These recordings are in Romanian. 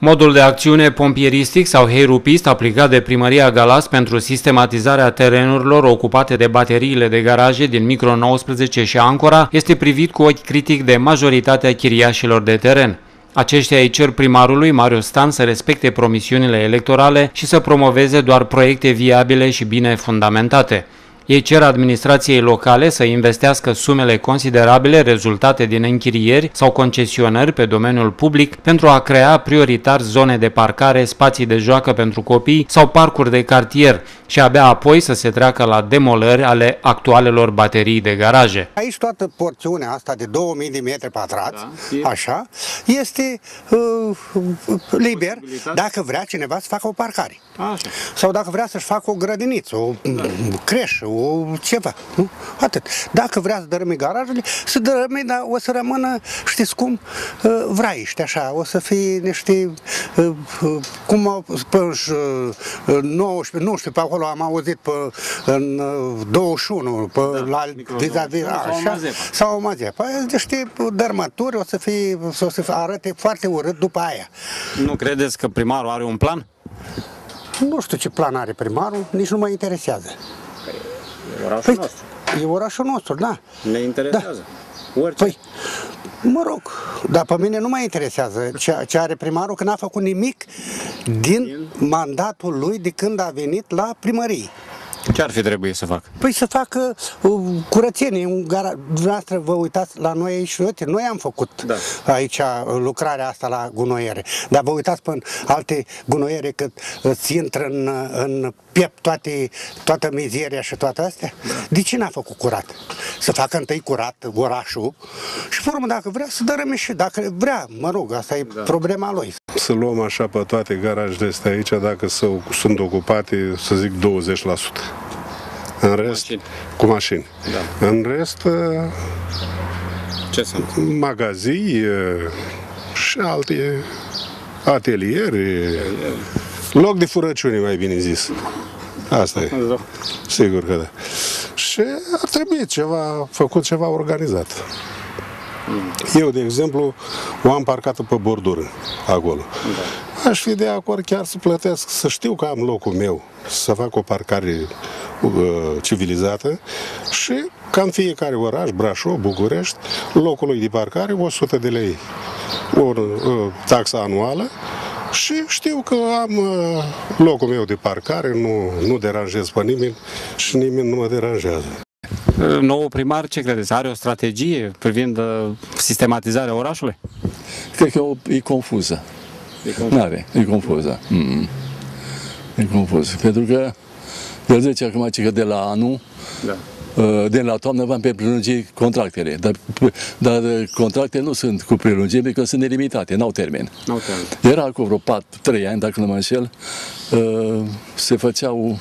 Modul de acțiune pompieristic sau heirupist aplicat de primăria Galas pentru sistematizarea terenurilor ocupate de bateriile de garaje din Micro 19 și Ancora este privit cu ochi critic de majoritatea chiriașilor de teren. Aceștia îi cer primarului Mario Stan să respecte promisiunile electorale și să promoveze doar proiecte viabile și bine fundamentate. Ei cer administrației locale să investească sumele considerabile rezultate din închirieri sau concesionări pe domeniul public pentru a crea prioritar zone de parcare, spații de joacă pentru copii sau parcuri de cartier și abia apoi să se treacă la demolări ale actualelor baterii de garaje. Aici toată porțiunea asta de 2000 de metri pătrați, da, așa, este uh, liber dacă vrea cineva să facă o parcare. Așa. Sau dacă vrea să-și facă o grădiniță, o da. creșă, o ceva. Nu? Atât. Dacă vrea să dărâme garajele, să dărâme, dar o să rămână, știți cum, uh, vraiște așa, o să fie niște, uh, uh, cum pe 19, nu știu, pe acolo am auzit pe în 21, pe da, la vis-a-vis, așa, sau o mazepă. Niște dărmături o să fie, o să arate foarte urât după aia. Nu credeți că primarul are un plan? Nu știu ce plan are primarul, nici nu mă interesează. E orașul păi, nostru. E orașul nostru, da. Ne interesează. Da. Orice. Păi, mă rog, dar pe mine nu mă interesează ce, ce are primarul, că n-a făcut nimic din, din mandatul lui de când a venit la primărie. Ce ar fi trebuit să facă? Păi să facă uh, curățenie. Un gara... Dumneavoastră vă uitați la noi aici, uite, noi am făcut da. aici uh, lucrarea asta la gunoiere. Dar vă uitați pe alte gunoiere că îți intră în, în piept toate, toată mizeria și toate astea. Da. De ce n-a făcut curat? Să facă întâi curat orașul și, pe urmă, dacă vrea, să dărâme și dacă vrea, mă rog, asta e da. problema lui. Să luăm așa pe toate garajele astea aici, dacă sunt ocupate, să zic, 20%. În rest, mașini. cu mașini. Da. În rest, uh, ce sunt? Magazii uh, și alte ateliere, loc de furăciune, mai bine zis. Asta e. Da. Sigur că da. Și ar trebui ceva, făcut ceva organizat. Mm. Eu, de exemplu, o am parcată pe bordură, acolo. Da. Aș fi de acord chiar să plătesc, să știu că am locul meu, să fac o parcare uh, civilizată și ca în fiecare oraș, Brașov, București, locul lui de parcare 100 de lei, o uh, taxa anuală și știu că am uh, locul meu de parcare, nu, nu deranjez pe nimeni și nimeni nu mă deranjează. Nou primar, ce credeți? Are o strategie privind uh, sistematizarea orașului? Cred că e confuză. E confuză. N-are, e confuză. Mm. E confuz. Pentru că el zice acum că de la anul, da. Uh, de la toamnă vom pe prelungi contractele. Dar, dar contractele nu sunt cu prelungire, pentru că sunt nelimitate, n-au termen. N-au termen. Era cu vreo 4, 3 ani, dacă nu mă înșel, uh, se făceau...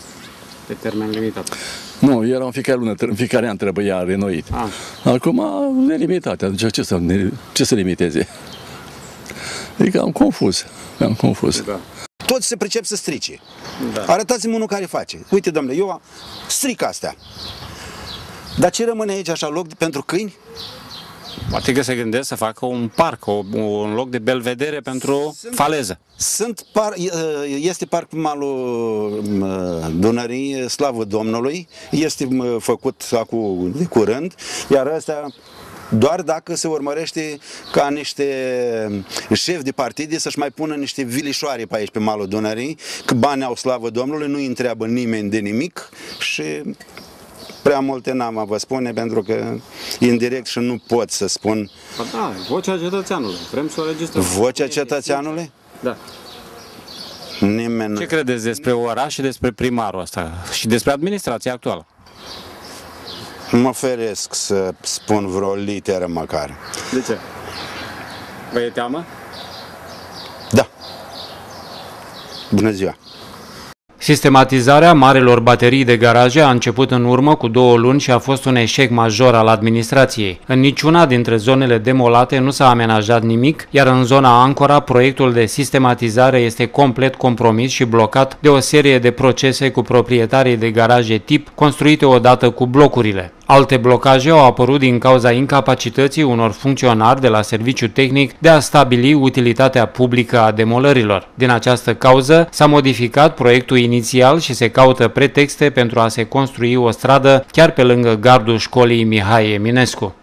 Pe termen limitat. Nu, era în fiecare lună, în fiecare an trebuia renoit. Ah. Acum, nelimitate. Adică ce să, ce să limiteze? Adică am confuz. Am confuz. Da toți se pricep să strice. Da. Arătați-mi unul care face. Uite, domnule, eu stric astea. Dar ce rămâne aici așa loc pentru câini? Poate că se gândesc să facă un parc, o, un loc de belvedere pentru sunt, faleză. Sunt par, este parc malul Dunării, slavă Domnului, este făcut acum de curând, iar astea doar dacă se urmărește ca niște șefi de partide să-și mai pună niște vilișoare pe aici, pe malul Dunării, că bani au slavă Domnului, nu-i întreabă nimeni de nimic și prea multe n-am a vă spune pentru că indirect și nu pot să spun. Ba da, vocea cetățeanului. Vrem să o registrăm. Vocea cetățeanului? Da. Nimeni... Ce credeți despre oraș și despre primarul ăsta și despre administrația actuală? Mă feresc să spun vreo literă măcar. De ce? Vă e teamă? Da. Bună ziua! Sistematizarea marelor baterii de garaje a început în urmă cu două luni și a fost un eșec major al administrației. În niciuna dintre zonele demolate nu s-a amenajat nimic, iar în zona Ancora proiectul de sistematizare este complet compromis și blocat de o serie de procese cu proprietarii de garaje tip construite odată cu blocurile. Alte blocaje au apărut din cauza incapacității unor funcționari de la serviciu tehnic de a stabili utilitatea publică a demolărilor. Din această cauză s-a modificat proiectul inițial și se caută pretexte pentru a se construi o stradă chiar pe lângă gardul școlii Mihai Eminescu.